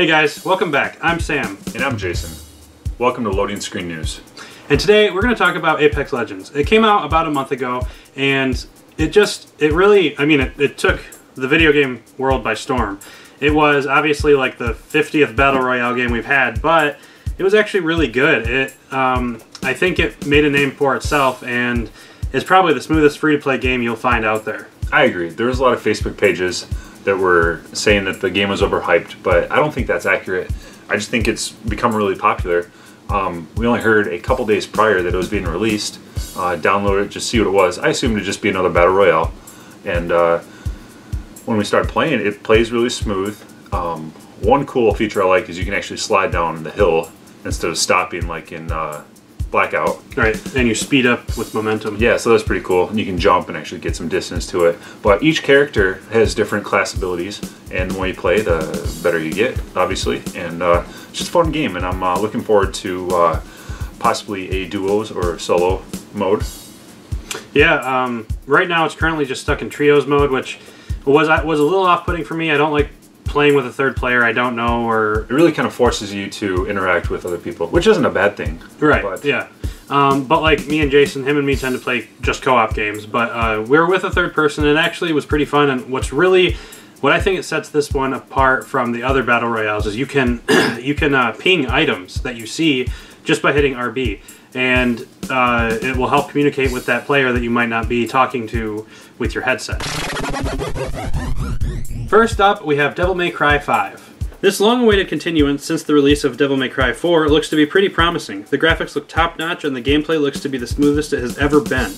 Hey guys, welcome back. I'm Sam. And I'm Jason. Welcome to Loading Screen News. And today we're going to talk about Apex Legends. It came out about a month ago and it just, it really, I mean, it, it took the video game world by storm. It was obviously like the 50th Battle Royale game we've had, but it was actually really good. It, um, I think it made a name for itself and it's probably the smoothest free-to-play game you'll find out there. I agree. There was a lot of Facebook pages that were saying that the game was overhyped, but I don't think that's accurate. I just think it's become really popular. Um, we only heard a couple days prior that it was being released. Uh, download it, just see what it was. I assumed it'd just be another battle royale, and uh, when we started playing, it plays really smooth. Um, one cool feature I like is you can actually slide down the hill instead of stopping like in uh, blackout. Right, and you speed up with momentum. Yeah, so that's pretty cool. You can jump and actually get some distance to it. But each character has different class abilities, and the more you play, the better you get, obviously. And uh, it's just a fun game, and I'm uh, looking forward to uh, possibly a duos or solo mode. Yeah, um, right now it's currently just stuck in trios mode, which was was a little off-putting for me. I don't like playing with a third player I don't know or it really kind of forces you to interact with other people, which isn't a bad thing. Right. But. Yeah. Um, but like me and Jason, him and me tend to play just co-op games. But uh, we are with a third person, and actually it was pretty fun. And what's really what I think it sets this one apart from the other battle royales is you can you can uh, ping items that you see just by hitting RB, and uh, it will help communicate with that player that you might not be talking to with your headset. First up, we have Devil May Cry 5. This long-awaited continuance since the release of Devil May Cry 4 looks to be pretty promising. The graphics look top-notch and the gameplay looks to be the smoothest it has ever been.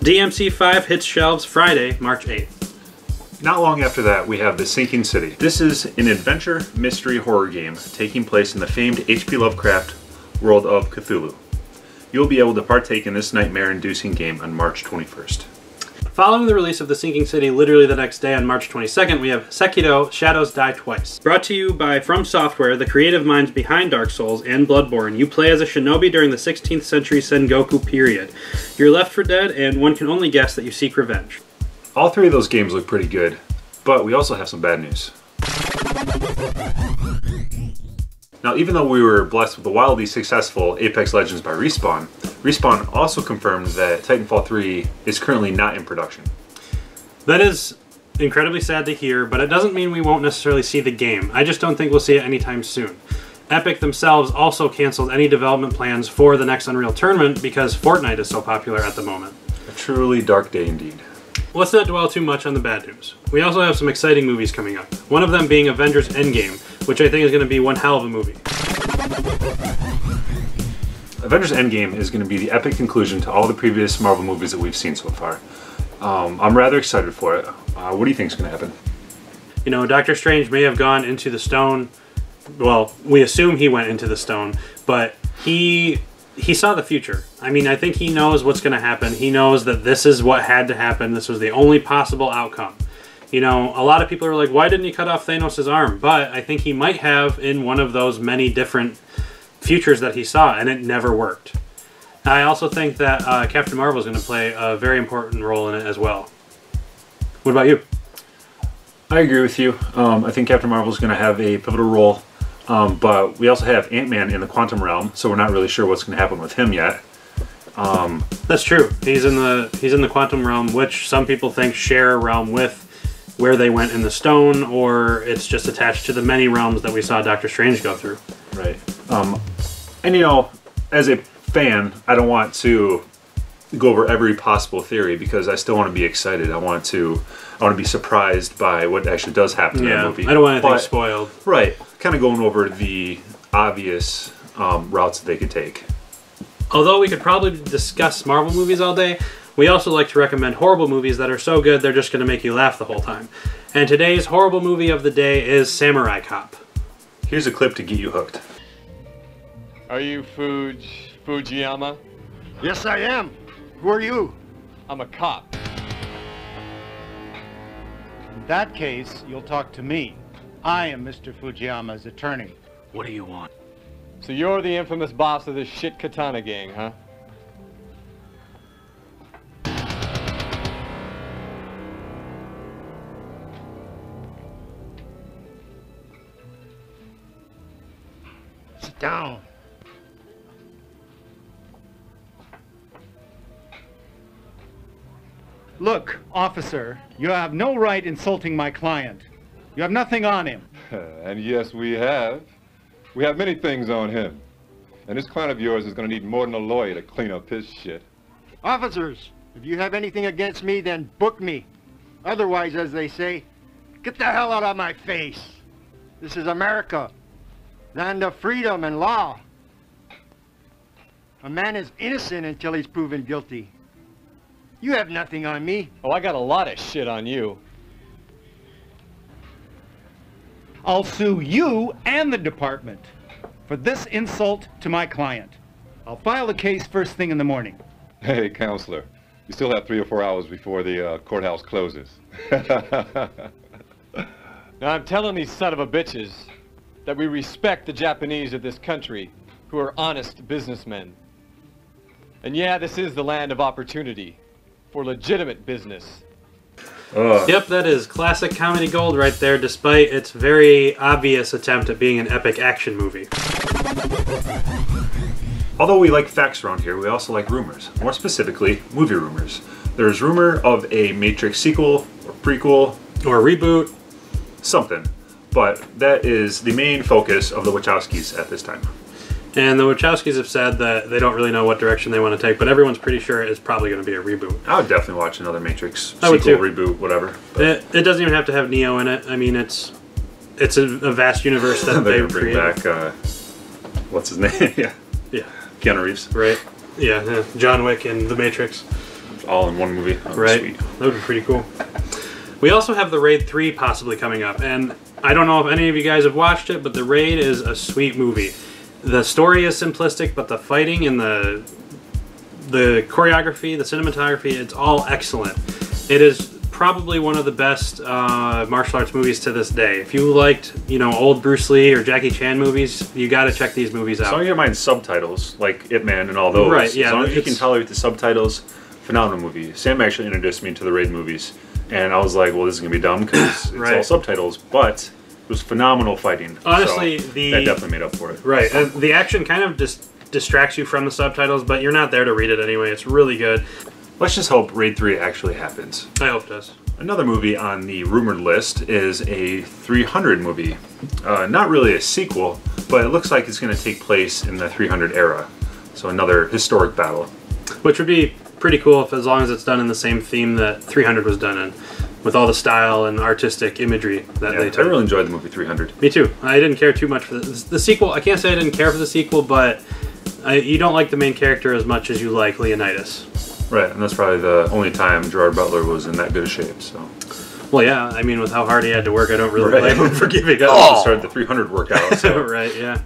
DMC 5 hits shelves Friday, March 8th. Not long after that, we have The Sinking City. This is an adventure mystery horror game taking place in the famed H.P. Lovecraft world of Cthulhu. You'll be able to partake in this nightmare-inducing game on March 21st. Following the release of The Sinking City literally the next day on March 22nd, we have Sekiro Shadows Die Twice. Brought to you by FromSoftware, the creative minds behind Dark Souls and Bloodborne. You play as a shinobi during the 16th century Sengoku period. You're left for dead, and one can only guess that you seek revenge. All three of those games look pretty good, but we also have some bad news. Now, even though we were blessed with a wildly successful Apex Legends by Respawn, Respawn also confirmed that Titanfall 3 is currently not in production. That is incredibly sad to hear, but it doesn't mean we won't necessarily see the game. I just don't think we'll see it anytime soon. Epic themselves also canceled any development plans for the next Unreal Tournament because Fortnite is so popular at the moment. A truly dark day indeed. Let's not dwell too much on the bad news. We also have some exciting movies coming up. One of them being Avengers Endgame, which I think is going to be one hell of a movie. Avengers Endgame is going to be the epic conclusion to all the previous Marvel movies that we've seen so far. Um, I'm rather excited for it. Uh, what do you think is going to happen? You know, Doctor Strange may have gone into the stone. Well, we assume he went into the stone, but he he saw the future. I mean, I think he knows what's going to happen. He knows that this is what had to happen. This was the only possible outcome. You know, a lot of people are like, why didn't he cut off Thanos' arm? But I think he might have in one of those many different futures that he saw, and it never worked. I also think that uh, Captain Marvel is going to play a very important role in it as well. What about you? I agree with you. Um, I think Captain Marvel is going to have a pivotal role, um, but we also have Ant Man in the quantum realm, so we're not really sure what's going to happen with him yet. Um, That's true. He's in the he's in the quantum realm, which some people think share a realm with where they went in the stone, or it's just attached to the many realms that we saw Doctor Strange go through. Right. Um, and you know, as a fan, I don't want to go over every possible theory because I still want to be excited. I want to I want to be surprised by what actually does happen yeah, in the movie. I don't want anything but, spoiled. Right. Kind of going over the obvious um, routes that they could take. Although we could probably discuss Marvel movies all day, we also like to recommend horrible movies that are so good they're just going to make you laugh the whole time. And today's horrible movie of the day is Samurai Cop. Here's a clip to get you hooked. Are you Fuj Fujiyama? Yes, I am. Who are you? I'm a cop. In that case, you'll talk to me. I am Mr. Fujiyama's attorney. What do you want? So you're the infamous boss of this shit katana gang, huh? Sit down. Look, officer, you have no right insulting my client. You have nothing on him. and yes, we have. We have many things on him. And this client of yours is going to need more than a lawyer to clean up his shit. Officers, if you have anything against me, then book me. Otherwise, as they say, get the hell out of my face. This is America, land of freedom and law. A man is innocent until he's proven guilty. You have nothing on me. Oh, I got a lot of shit on you. I'll sue you and the department for this insult to my client. I'll file the case first thing in the morning. Hey, counselor, you still have three or four hours before the uh, courthouse closes. Now I'm telling these son of a bitches that we respect the Japanese of this country who are honest businessmen. And yeah, this is the land of opportunity for legitimate business. Ugh. Yep, that is classic comedy gold right there, despite its very obvious attempt at being an epic action movie. Although we like facts around here, we also like rumors. More specifically, movie rumors. There's rumor of a Matrix sequel or prequel, Or a reboot. something. But that is the main focus of the Wachowskis at this time. And the Wachowskis have said that they don't really know what direction they want to take, but everyone's pretty sure it's probably going to be a reboot. I would definitely watch another Matrix I sequel, too. reboot, whatever. It, it doesn't even have to have Neo in it. I mean, it's it's a, a vast universe that they're they've bring created. back uh, what's his name? yeah, Yeah, Keanu Reeves, right. Yeah, yeah, John Wick and The Matrix. all in one movie. Oh, Right. Sweet. That would be pretty cool. We also have the Raid 3 possibly coming up, and I don't know if any of you guys have watched it, but the Raid is a sweet movie. The story is simplistic, but the fighting and the the choreography, the cinematography, it's all excellent. It is probably one of the best uh, martial arts movies to this day. If you liked, you know, old Bruce Lee or Jackie Chan movies, you got to check these movies out. As long as you don't mind subtitles, like Ip Man and all those. Right, yeah, As long as you can tolerate the subtitles, phenomenal movie. Sam actually introduced me to the Raid movies, and I was like, well, this is gonna be dumb because it's Right. all subtitles, but it was phenomenal fighting. Honestly, so the- that definitely made up for it. Right. And the action kind of just distracts you from the subtitles, but you're not there to read it anyway. It's really good. Let's just hope Raid Three actually happens. I hope it does. Another movie on the rumored list is a 300 movie. Uh, not really a sequel, but it looks like it's going to take place in the 300 era. So another historic battle. Which would be pretty cool if, as long as it's done in the same theme that 300 was done in, with all the style and artistic imagery that Yeah, they I really enjoyed the movie 300. Me too. I didn't care too much for the, the sequel. I can't say I didn't care for the sequel, but I, you don't like the main character as much as you like Leonidas. Right, and that's probably the only time Gerard Butler was in that good a shape. So Well, yeah. I mean, with how hard he had to work, I don't really Right. blame him for giving up. Oh! to start the 300 workout. So right. Yeah.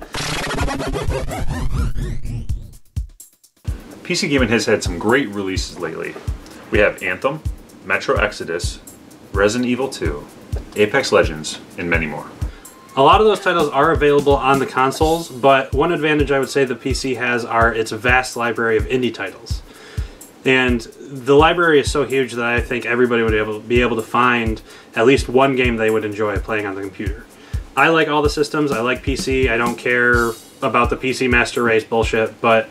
PC Gaming has had some great releases lately. We have Anthem, Metro Exodus, Resident Evil 2, Apex Legends, and many more. A lot of those titles are available on the consoles, but one advantage I would say the PC has are its vast library of indie titles. And the library is so huge that I think everybody would be able, to find at least one game they would enjoy playing on the computer. I like all the systems. I like PC. I don't care about the PC Master Race bullshit, but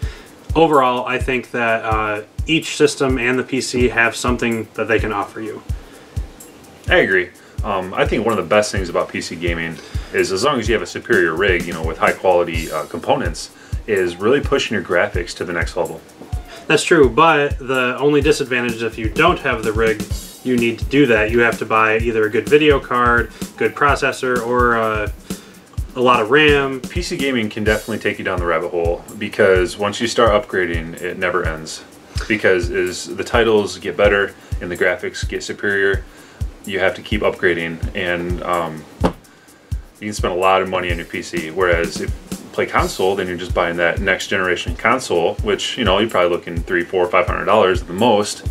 overall, I think that uh, each system and the PC have something that they can offer you. I agree. Um, I think one of the best things about PC gaming is as long as you have a superior rig, you know, with high quality uh, components, is really pushing your graphics to the next level. That's true, but the only disadvantage is if you don't have the rig you need to do that, you have to buy either a good video card, good processor, or uh, a lot of RAM. PC gaming can definitely take you down the rabbit hole because once you start upgrading, it never ends. Because as the titles get better and the graphics get superior, you have to keep upgrading, and um, you can spend a lot of money on your PC. Whereas if you play console, then you're just buying that next generation console, which you know you're probably looking three, four, five hundred dollars at the most,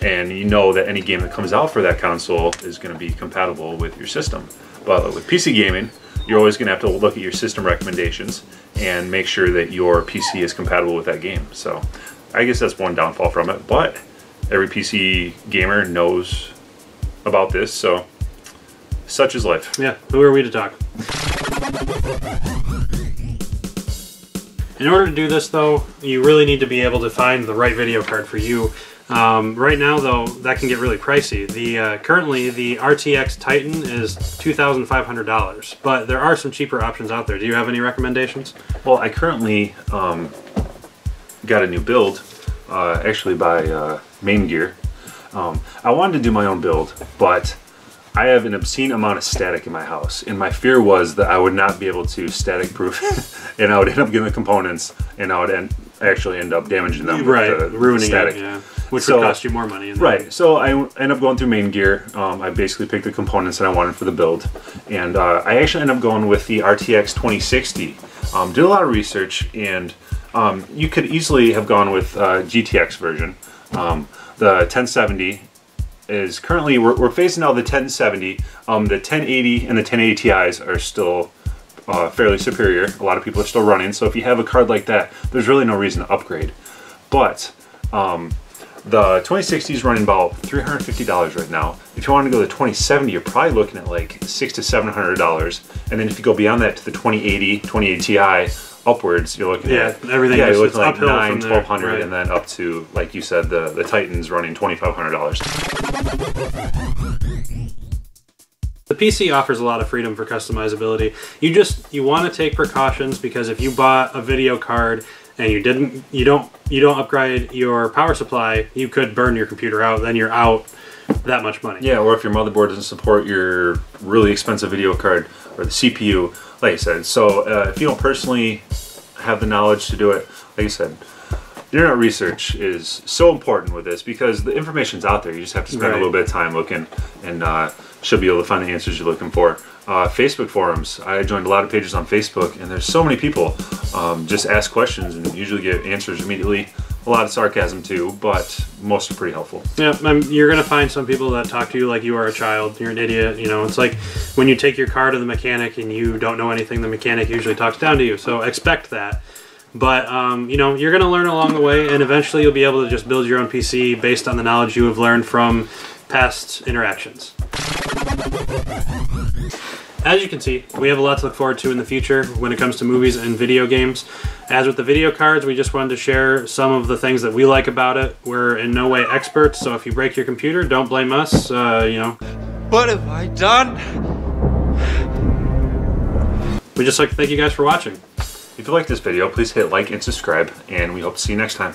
and you know that any game that comes out for that console is going to be compatible with your system. But with PC gaming, you're always going to have to look at your system recommendations and make sure that your PC is compatible with that game. So I guess that's one downfall from it. But every PC gamer knows about this, so such is life. Yeah, who are we to talk? In order to do this, though, you really need to be able to find the right video card for you. Um, right now, though, that can get really pricey. The uh, currently the RTX Titan is two thousand five hundred dollars, but there are some cheaper options out there. Do you have any recommendations? Well, I currently um, got a new build, uh, actually by uh, Maingear. Um, I wanted to do my own build, but I have an obscene amount of static in my house, and my fear was that I would not be able to static proof, and I would end up getting the components, and I would end, actually end up damaging them, right, the ruining static. it, yeah, which So- would cost you more money. Right. So I end up going through Maingear. Um, I basically picked the components that I wanted for the build, and uh, I actually end up going with the RTX 2060. Um, did a lot of research, and um, you could easily have gone with uh, GTX version. Um, the 1070 is currently we're, we're phasing out the 1070. Um, the 1080 and the 1080 Ti's are still uh, fairly superior. A lot of people are still running. So if you have a card like that, there's really no reason to upgrade. But um, the 2060 is running about $350 right now. If you want to go to the 2070, you're probably looking at like six to $700. And then if you go beyond that to the 2080, 2080 Ti upwards, you're looking Yeah, at everything Yeah, you're looking like nine, from there, 1200 right. and then up to, like you said, the, the Titans running $2,500. The PC offers a lot of freedom for customizability. You just you want to take precautions because if you bought a video card and you didn't you don't you don't upgrade your power supply, you could burn your computer out. Then you're out that much money. Yeah, or if your motherboard doesn't support your really expensive video card or the CPU, like I said. So uh, if you don't personally have the knowledge to do it, like I said, internet research is so important with this because the information's out there. You just have to spend Right. a little bit of time looking, and uh, should be able to find the answers you're looking for. Uh, Facebook forums. I joined a lot of pages on Facebook, and there's so many people um, just ask questions and usually get answers immediately. A lot of sarcasm too, but most are pretty helpful. Yeah, um, you're gonna find some people that talk to you like you are a child. You're an idiot. You know, it's like when you take your car to the mechanic and you don't know anything. The mechanic usually talks down to you. So expect that. But um, you know, you're gonna learn along the way, and eventually you'll be able to just build your own PC based on the knowledge you have learned from past interactions. As you can see, we have a lot to look forward to in the future when it comes to movies and video games. As with the video cards, we just wanted to share some of the things that we like about it. We're in no way experts, so if you break your computer, don't blame us. Uh, you know, What have I done? we just like to thank you guys for watching. If you like this video, please hit like and subscribe, and we hope to see you next time.